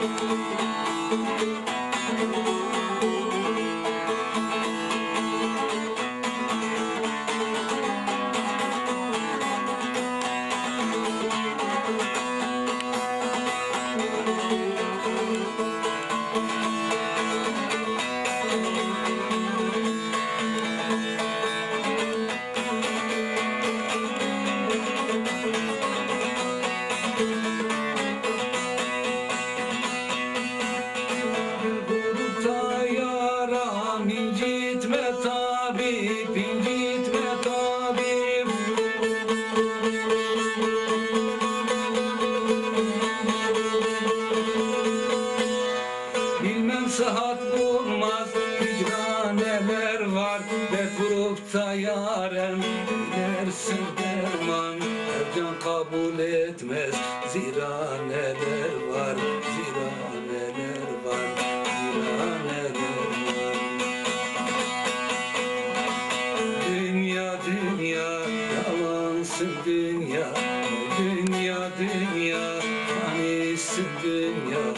Música grupta yarem dersin derman. Her can kabul etmez zira neler var yalansın dünya Dünya dünya. Fanisin dünya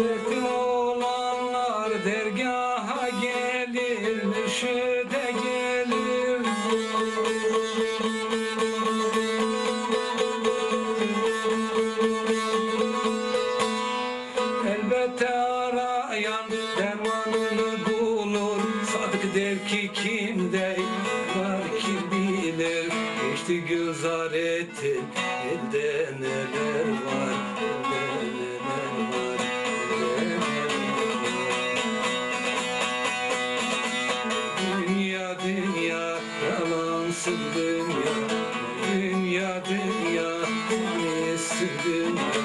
Dertli olanlar dergaha gelir, mürşide gelir. Elbette arayan dermanını bulur Sadık der ki kimde var kim bilir Geçti gözar ettin elden ele Nesi dünya, dünya dünya Nesi dünya